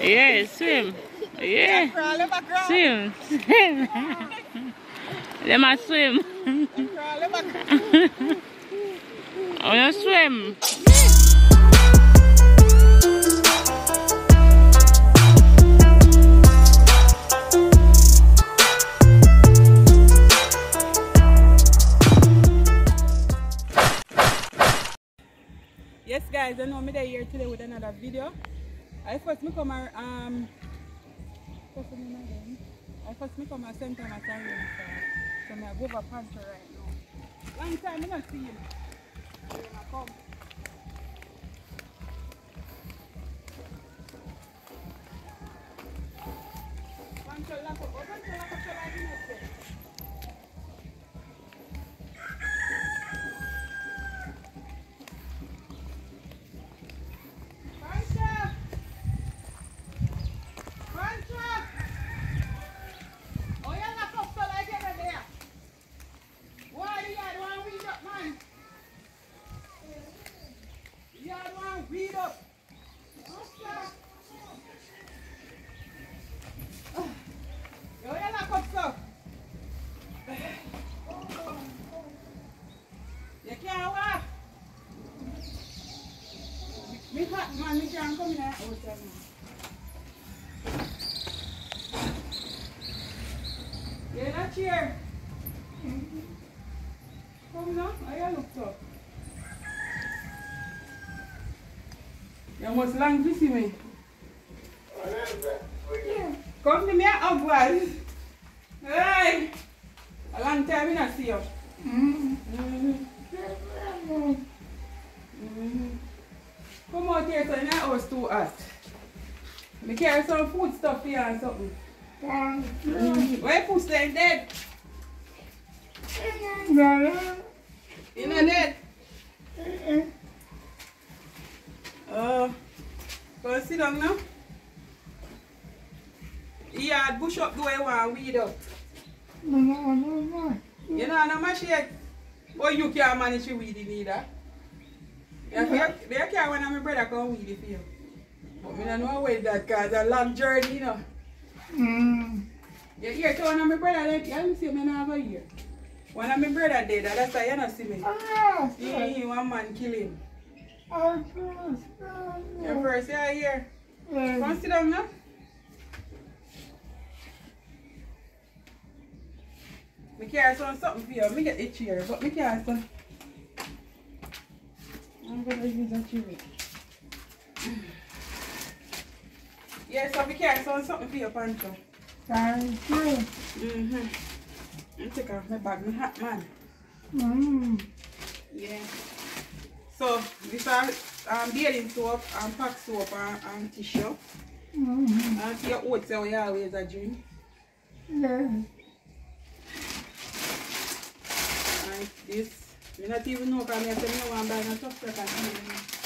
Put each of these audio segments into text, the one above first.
Yeah, swim. Yeah. Crawl, ever crawl. Swim. Swim. Them a swim. Crawl, ever crawl. Oh, swim. Yes guys, I know me there here today with another video. I first me come a, um? I first me come. Thomas and Rain So I go over pantry right now. Long time I not see him. I come. Lock up till Come now, I look so. You must long to see me. Come to me, oh boy. Hey! A long time I not see you. Come out here so in the house too hot. Me carry some food stuff here and something. Mm. Where food dead? You know dead? Oh. Go sit down now. Yeah, bush up the way you want weed up. You know, no machine. Oh, you can't manage to weed it either. Yeah, they, can't when my brother come weed it for you. But me don't know where that cause a long journey, you know. Mm. You hear one of my brother you see me now over here. One of my brother dead, that's why you don't see me. He, he, one man kill him. Your first year here. Come sit down now. Me carry some something for you. Me get the chair, but me carry some. I'm gonna use a chair. Yeah, so me carry some something for your pancho. Mm-hmm. I'm take off my bag, my hat man. Mm. Yeah. So this are um, bathing soap and pack soap and, and tissue. Mm. And for your oats that we always a drink. And this, me not even know because I said me no want buy no tough stuff and everything.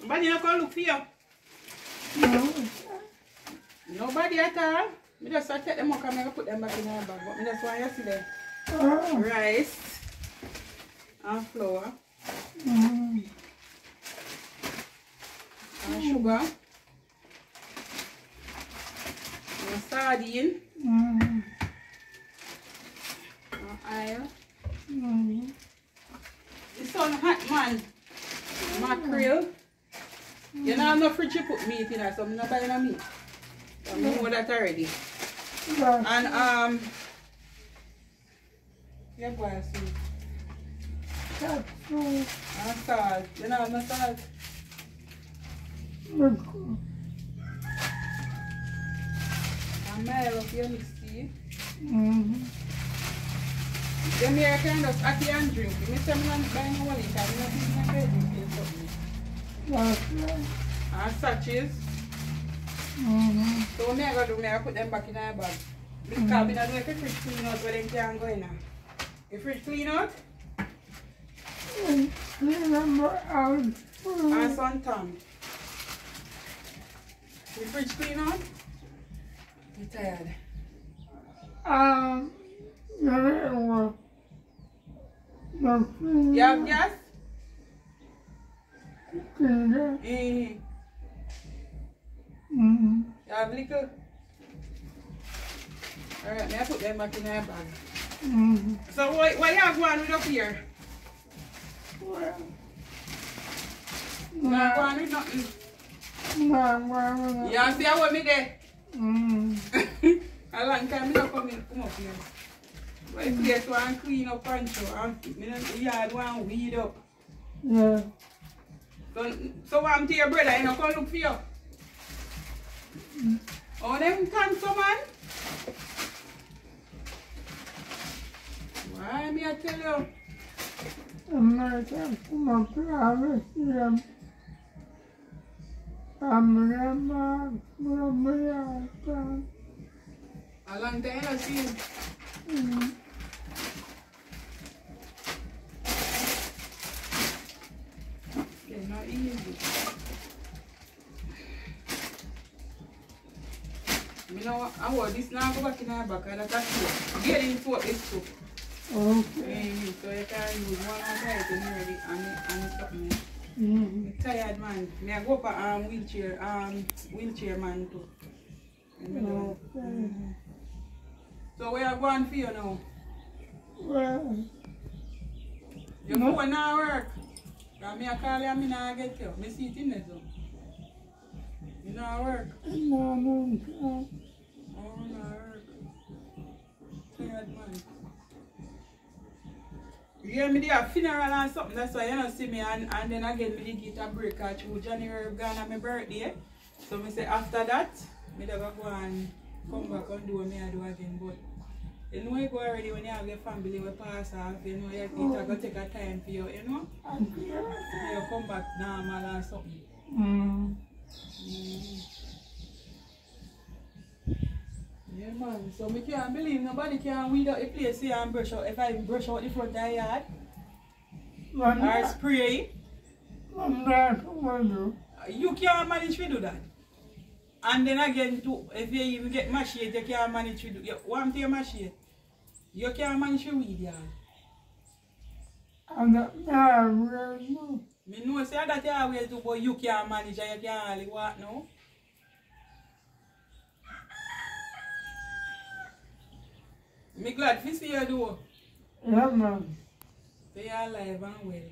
Nobody not come look for you. Nobody at all. We just want to take them out and put them back in my bag. But me just want you to see them. Oh. Rice and flour and mm. sugar and sardine mm. and oil. Mm. This one hot man. Mackerel. You know I'm not fridge you put meat in so I'm not buying no meat. I know that already. And um yeah boy sweet. And salt. You know no salt. And Milo for your mixed tea. Then me I can just at the and drink. Me say me not buy no one because me not bed drinking something. And sachets. So me do me I put them back in my bag. Because me not do if the fridge clean out where them can go in. now. The fridge clean out and suntan. The fridge clean out. You tired? Um, You have Mm. You have liquor? Alright, may I put them back in my bag. Mm. So what, what you have going with up here? Well, Not going with nothing. nah, well, You see how me there? Mm. a long time me not come in, come up here. But the place want clean up and show and me not yard want weed up. Yeah. So, so I'm to your brother, you know, come look for you. Oh, them cancer man? Why me I tell you? America come up to harvest them. I'm grandma from America. A long time I see him. Mm. It's not easy. Me know I want this now go back in our back and that's it. Get into what this too. Okay. Mm, so you can use one time to ready and and something. Mm. I'm tired man. Me I go for um wheelchair um wheelchair man too. You know. Okay. So where you going for you now? Well, Your No. phone now work. Cause me I call you not get you. Me see it in there so. You not work. no, no, no. Oh not work. Tired man. You hear me there funeral and something, that's why you don't see me and, and then again me did get a break out through January gone on my birthday. So me say after that, me never go and come back and do what me I do again. But you know you go already when you have your family we pass off, you know, you, it gonna take a time for you, you know? Okay. You come back normal and something. Mm. Mm. Yeah man, so me can't believe nobody can weed out the place here and brush out if I brush out the front of the yard One, or spray. one that window. You can't manage to do that. And then again too, if you even get my you can't manage to do you, one thing my. You can't manage to weed yard. And that I will no. Me know say that you always do, but you can't manage and you can't only walk now. Me glad to see you do. Yeah, man. So you're alive and well.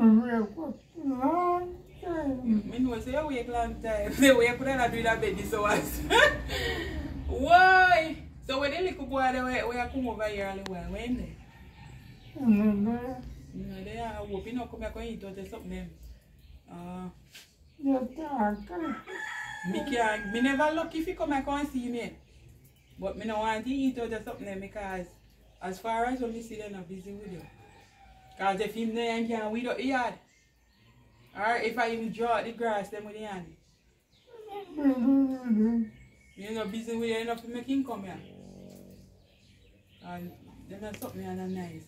I'm real good. Long. Time. Me know say you wake long time. The way you could have do that bed this hours. Why? So when the little boy they where where come over here all the while, when they? And then You know, they are hoping not come back and eat out or something. Uh, you talk. me can me never lucky if you come back and see me. But me no want to eat out or something because as far as when me see them not busy with you. Cause if him there and can weed out the yard. Or if I even draw the grass them with the hand. You're not busy with it enough to make him come here. And them not something and not nice.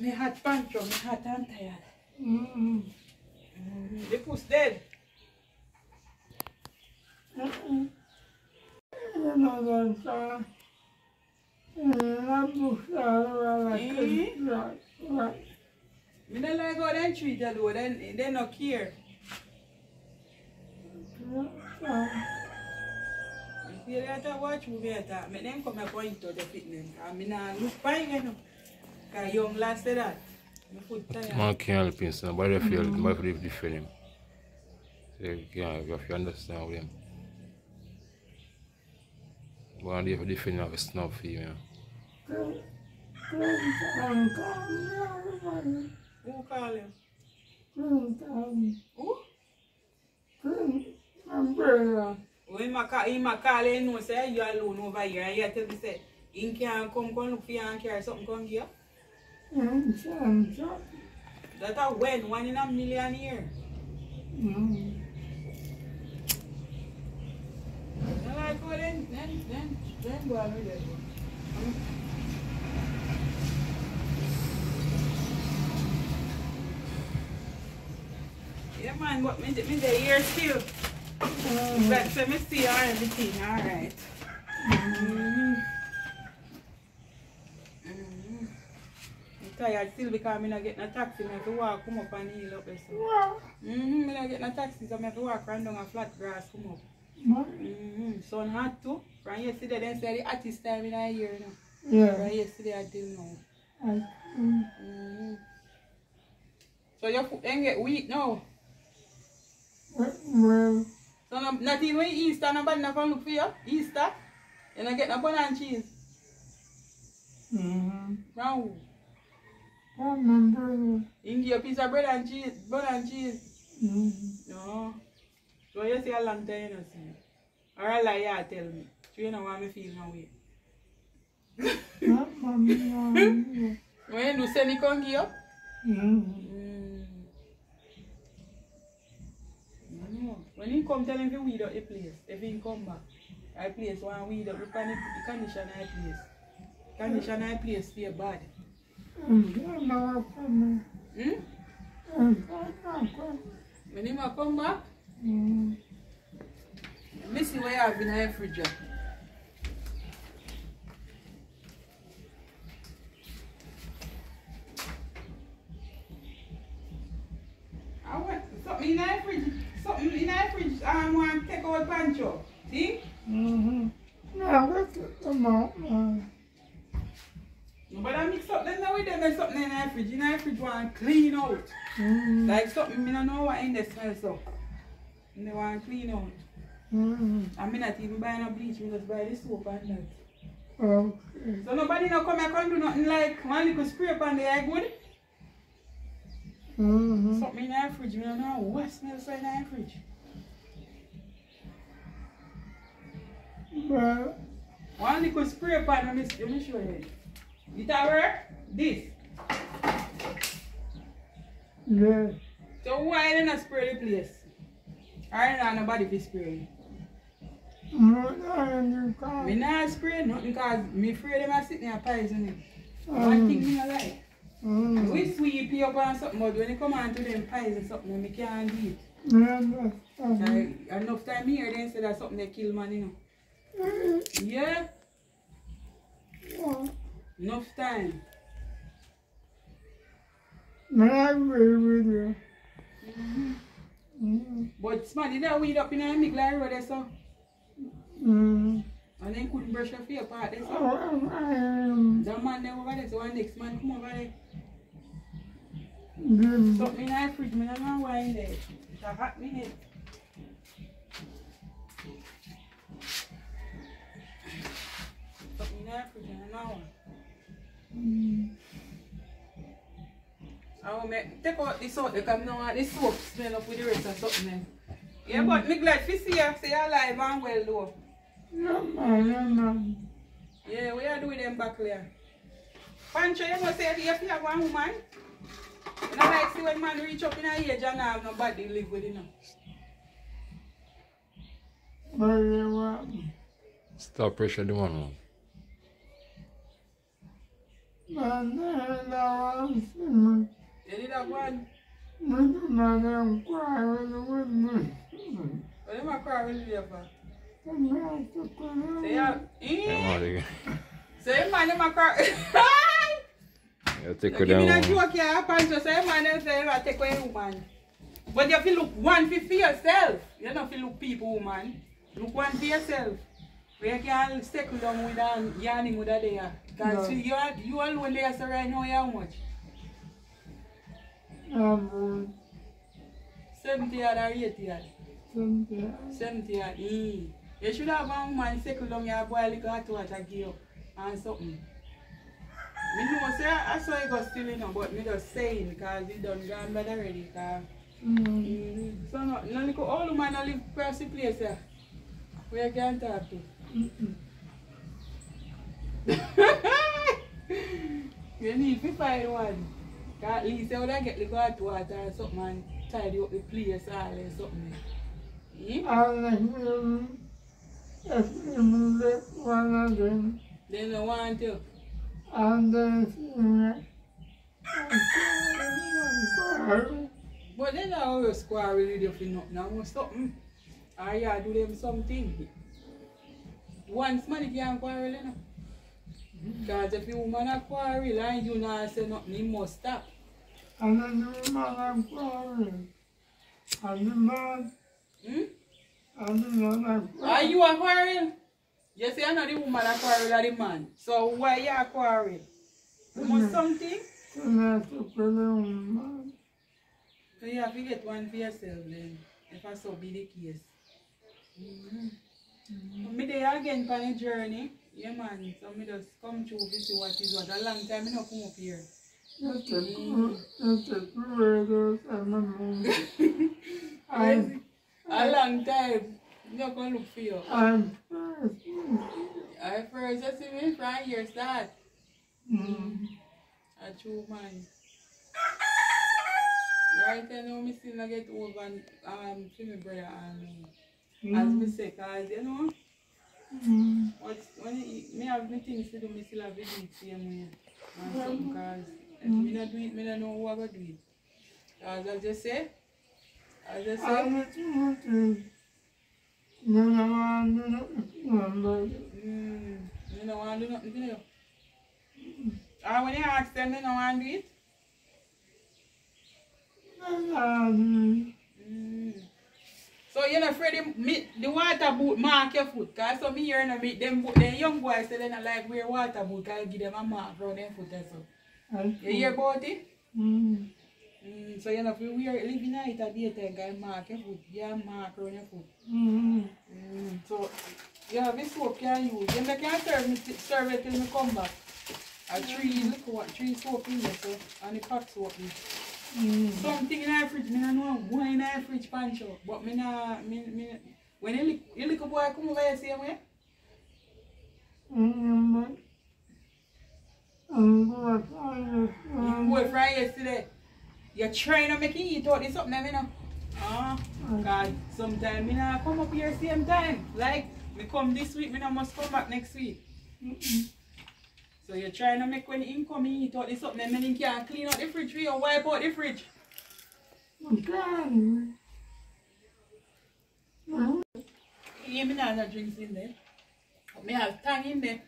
Me hot pantry, me hot and tired. Mm. The puss dead. You know that uh, in la bushara la right, right. Me don't like how them treat you though, then they not care. Uh, You see that I watch movie at that, me them come and eat out the fitness. And me nah look fine you know. Cause young lad say that. Me foot tired. Man can't help him, so nobody feel, nobody feel defend him. So you can't, you have to understand with him. One day if you defend him, a snub for him, you know. Ou kalem? Kwen kalem. Ou? Kwen kalem. Ou yi makale yi nou se yi alone over here and yi tell me se yi kan kom kon luk fi an kere something kon gya? An chan chan. Dat a wen? One in a million year? Nan. Nan like ou den, den, den, den gwa mi den. An. Yeah man, but me, me the here still. Mm. But so me see her everything, alright. Mm. Mm. tired still because I'm not getting a taxi. I have to walk come up and heal up. So. Wow. Mm-hmm, I'm not getting a taxi, so I have to walk around down a flat grass come up. My, Mm-hmm. Sun hot too. From yesterday, they say the hottest time in a year now. yeah. From yesterday until now. I, mm, Mm-hmm. So your foot ain't get weak now. So no, not even Easter, nobody not gonna look for you. Easter, you not get no bun and cheese. Mm-hmm. Now, I remember you can get a piece of bread and cheese, bun and cheese. Mm-hmm. No. So you see a long time you know see. Or a liar yeah, tell me. So you know why me feel no way. not my mom. When you do send me come give you? When he come tell him to weed out the place. If he come back, I place one weed up the the condition I place. Condition I place stay bad. and When a come back, mm, see what you have in the fridge. I want something in the fridge. Something in the fridge. I want to take out pancho. See? mm, now look at the mom, But I mix up them now with them there's something in the fridge. In the fridge want to clean out. mm, Like something, I don't know what in the smell so. And they want to clean out. mm, I mean not even buy no bleach, we just buy the soap and that. okay, So nobody no come here and do nothing like one little spray upon the egg wood. Mm, Something in the fridge, we don't know what smells like the fridge. but, One little spray pan, let me, let me show you. It a work? This. yeah, So why not I spray the place? I don't know nobody to spray. you. Me not spray nothing because me afraid them a sit there and poison it. One thing me like. Mm, We sweep you up on something, but when it come on to them pies or something, me can't do it. mm, Like, enough time here, they say that something they kill man, you know. Yeah, mm, enough time. I agree with you. Mm, But smarty that weed up in a Migla road there, so. mm, And then couldn't brush your face apart there, so. oh, I am, The man there over there, so next man come over there. Mm, Something in our fridge, me don't know why in there. It's a hot minute. Something in our fridge, I don't know. mm, I will make, take out this out because I don't want the soap smell up with the rest of something then. Yeah, but me glad to see you, say you alive and well though. no man, no man. Yeah, what you do with them back there? Pancho, you know say if you have one woman, you know like see when man reach up in a age and have nobody live with you know. But you want, Stop pressure the man. man. man, I don't see me. You did have one, Me do not have crying with me. but them a cry with you for. Come here to come Say here. you, Yeah, eh? man, they- Say man them a cry. you take Give with me them. that man. joke here, Pancho. Say man them say you take away woman. But you have to look one for for yourself. You don't have to look people woman. Look one for yourself. Where you can settle down with and yarning with that there. Because No. you, are- you alone there so right now you how much? I'm 70 yard or 80 yard? something. 70 yard. Mm. You should have a woman settle down here boil little hot water give you and something. Me know say I saw you go still you but me just saying because he done gone bad already. Cause, Mm. mm, so no, no little old woman no live the place here. Where you can talk to. Mm-mm. you need to find one. 'Cause at least you would get the hot water or something and tidy up the place all or something. Hmm? And him, if him live one them, They don't want to. And then and But they don't always quarrel with you for nothing. I want something. Or you do them something. Once money can quarrel, you know. Because if you woman a quarrel and you not say nothing, he must stop. And then the man I'm quarreling. And the man, Hmm? and the man I'm Are you a quarrel? You say I know the woman a quarrel or the man. So why you a quarrel? You must something? That's the problem. So you have to get one for yourself then. If I so be the case. Mm-hmm. Me there again for the journey. Yeah man. So me just come through to see what is what. A long time me not come up here. That's the, that's the creators and the moon. I'm, A long time. Not gonna look for you. I'm first. I first just see me from here start. Mm. A true man. Right now, me still not get over um, to my brother and as me say, cause you know, Mm. what's, when it, me have me things to do, me still have to do it same way. And something, cause if me not do it, me not know who I go do it. Cause I just say, I just say, I'm a two No, Nou nan wan do nan nan nan. Nou nan wan do nan nan nan. A wè di aks tem nou nan wan do it? Nan nan nan. So yon nan fredi, di water boot mark yo foot. Ka so mi yon nan mi, dem yon boy se den nan like wear water boot. Ka yon gi dem a mark roun den foot aso. Yo ye bout it? Hmm. Mm. So you're not afraid wear live in night or daytime, cause mark your foot, yeah mark around your foot. Mm. Mm. So you have this soap can use. They can serve me serve it till me come back. A three look what three soap in there, so and the pack soap in. Mm. Something in our fridge, me no know one in our fridge pancho. But me nah, me, me, when you look, you little boy come over here same way, Mm. I'm gonna find it. you boy fry yesterday, you trying to make it eat out this something, me know. Ah, cause sometimes me nah come up here same time. Like, me come this week, me nah must come back next week. So you're trying to make when him come in, eat out this something, then me can't clean out the fridge for you, wipe out the fridge. Okay. Mm. Yeah, me nah have drinks in there. Me have tang in there.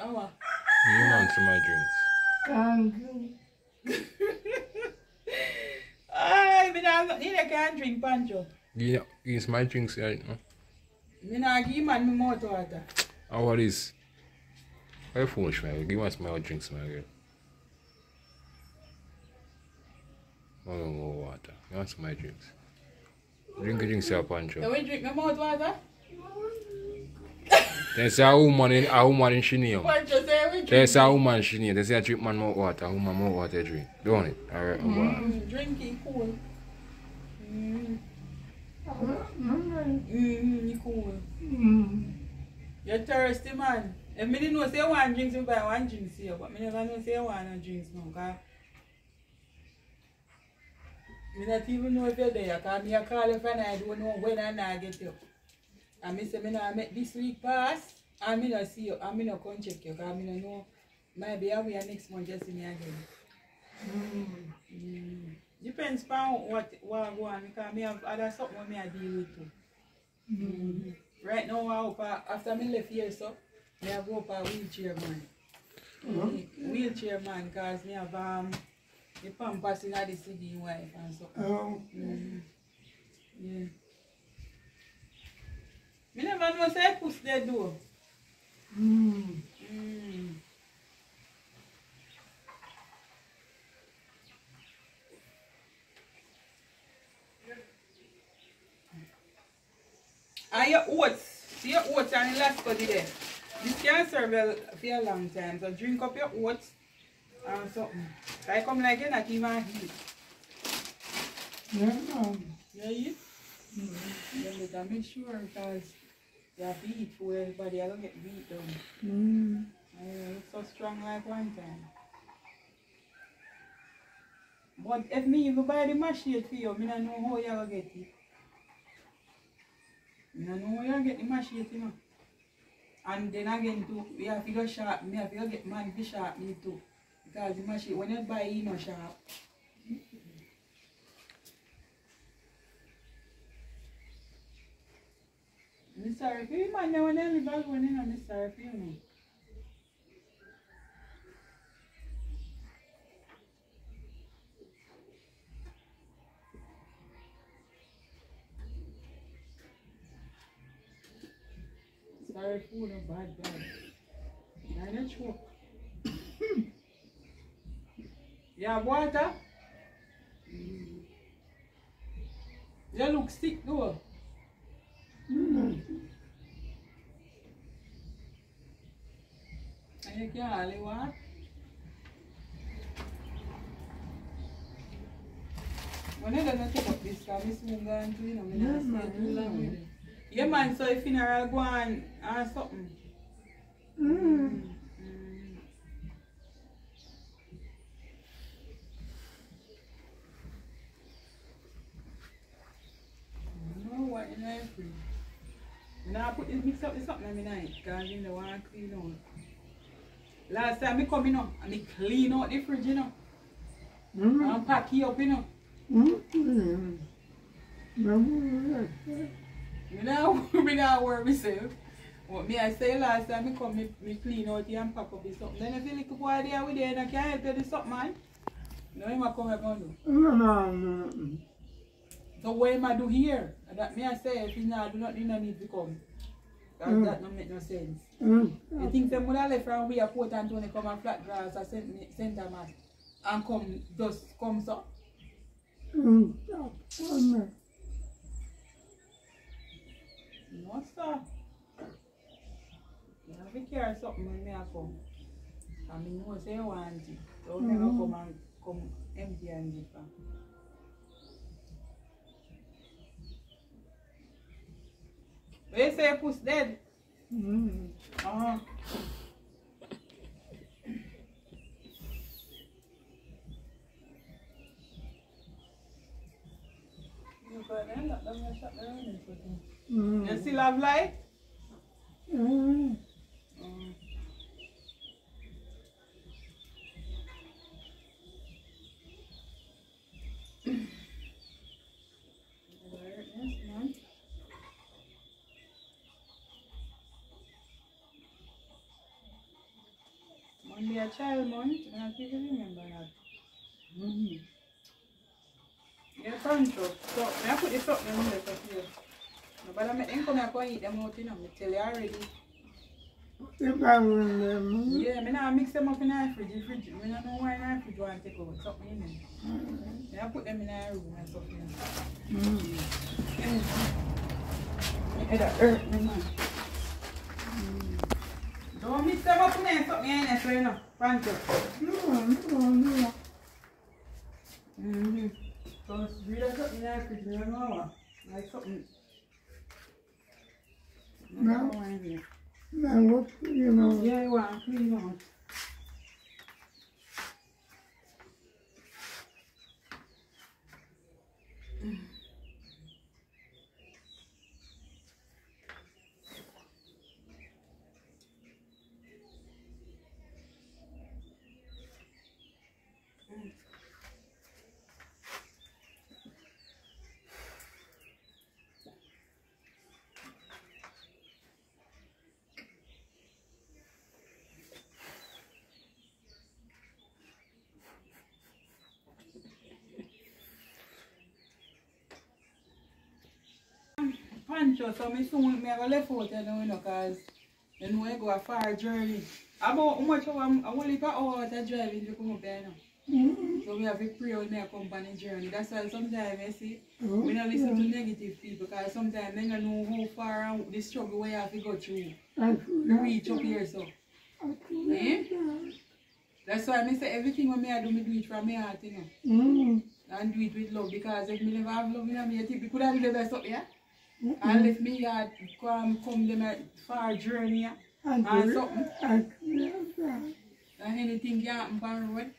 Oh, what? You answer my drinks. Thank you. Ay, me nah need a can drink pancho. Yeah, it's my drinks right now. Me nah give man me mouth water. How what is? Why you foolish, man? Give us my drinks, my girl. I don't know water. You want some my drinks? Drink drinks, your You pancho. will drink my mouth water? They say a woman in a woman in Shinia. They say a woman in Shinia. They say a drink man more water, a woman more water drink. Don't it? Alright, mm, -hmm. Drinking e cool. Mm. Mm. Mm, cool. Mm. You're thirsty man. If me didn't know say one drinks, me buy one drinks here, but me never know say one drinks now, cause me not even know if you're there, cause me a call you for night, don't know when and I get you. And me say me not make this week pass. And me not see you. And me not come check you. Cause me not know. Maybe I'll be here next month just see me again. Mm. Depends on what what I go on because me have other something what me I deal with too. Mm. Right now I hope I, after me left here so me have hope a wheelchair man. Mm. Wheelchair man cause me have um the pampers in the city wife and so. Oh. Mm. Yeah. Me never know say push the door. Mm. Mm. And your oats, see your oats and the last body there. This can serve you for a long time. So drink up your oats and something. So I come like you're not even heat. Yeah, man. You eat? Mm. You better make sure because you have to eat for everybody. I don't get beat down. Mm. I look so strong like one time. But if me even buy the machine for you, me don't know how you get it. Me don't know how you get the machine, you know. And then again too, we have to go shop, me have to go get man to shop me too. Because the machine, when you buy it, you know shop. nisarifi imanya wanene balibonena nisarifi ino Sorry, food and bad bad. Nine inch walk. You have water? Mm. You look sick though. And you can't hardly walk. When I gonna take up this car, Miss Moon going to, you know, me not Yeah, stay man, too yeah, long man. with it. Yeah man, so if funeral go on or something. Mm. Mm. I don't know what in my fridge. Now I put this mix up with something in my night because you know I clean out. Last time I come in know, and I clean out the fridge, you know. Mm. And pack it up, you know. Mm. Mm. Me now, me now worry myself. What me I say last time I come, me, me clean out here and pack up with something. Then if you little boy there with you and I can't help you do something, man. You know him I come here and do. No, no, no. So what am I do here? That me I say if he not do nothing, no need to come. That, Mm. that don't make no sense. Mm. You think would have left from we a Port Anthony come and flat grass or center man and come just come so. Mm. No sir. You have to carry something when a come. And me know say you want it. Mhm. go come and come empty and give Ve se pous ded. An. Yo kwa den, lak dan yon chak nan yon yon kote. Yon si lav la e? An. Monday a child month, and I think you remember that. Mm. Yeah, pancho. So, I put this up in the middle you. But I'm going and eat them out, you know, I tell you already. I were in them, Yeah, now mix them up in our fridge, fridge. Me not know why our fridge want to take out something in them. Me I put them in our room and stuff. You know. mm. Head a hurt me man. Don't mix them up in there, something in there, so you know. Pancho. no, no, no. Mm-hmm. So it's really something in our fridge, me don't know what. Like something. No. I don't know why in Pancho, so me soon me I go left out you know, you know, cause you know I go a far journey. About how much hour, I leave an hour to driving to come up mm. So we have to pray me a company journey. That's why sometimes I see Oh, we don't listen to negative people because sometimes they don't know how far and the struggle we have to go through I to reach up here so. Eh? that. That's why I say everything when me I do me do it from my heart, you know. Mm. And do it with love because if me never have love in me, you think we could have lived this up here. Mm. And if me had come come them a far journey yeah, I and something and anything can happen on road.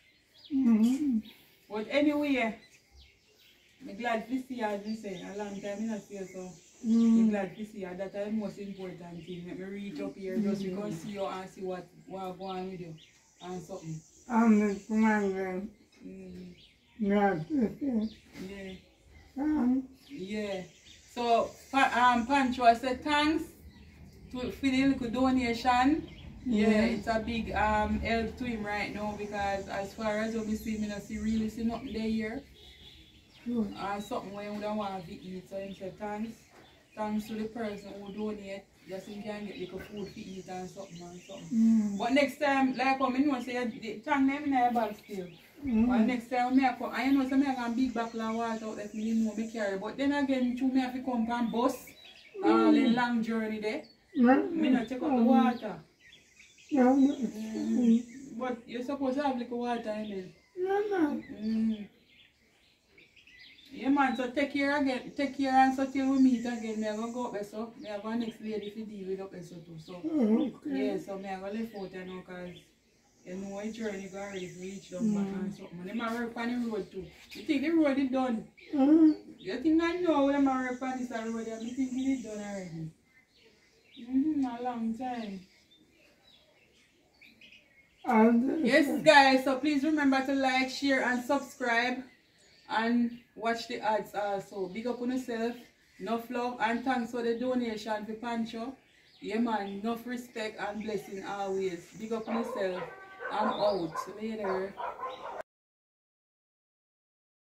Mm. But anyway, I'm glad to see you as you say. A long time I see you so. I'm Mm. glad to see you. That's the most important thing. Let me reach up here just to come see you and see what what go on with you and something. I'm the commander. Mm, the yeah, um, yeah. So um Pancho, I said thanks to for the little donation. Yeah, Yeah. it's a big um help to him right now because as far as we see, me see really see nothing there here. sure. or something where you don't want to eat. So him said thanks. Thanks to the person who donate Just so you can get little food to eat and something and something. Mm. But next time, like how me know say the tank them in your bag still. Mm. Wan next time me a kom, an yon nou se me a gan big bak lan walt out et mi li nou me kere. But den agen, chou me a fi kom pan bus, an le lang journey de, mi nou chek out the mm. water. Mm. But you suppose have like water in it. Yeah, man. Mm. Yeah, man, so take care again, take care and so till we meet again, me a go go up eso, me a go next lady fi deal with up eso too, so. Mm, okay. Yeah, so me a go left out you know, cause... you know what journey gonna reach, reach down back and something. Them a work on the road too. You think the road is done? Hmm. You think I know them a work on this uh, road there, me think it is done already. Mm-hmm, a long time. And Yes, guys. So please remember to like, share, and subscribe, and watch the ads also. Big up on yourself. Enough love and thanks for the donation for Pancho. Yeah, man. Enough respect and blessing always. Big up on yourself. I'm old. Later.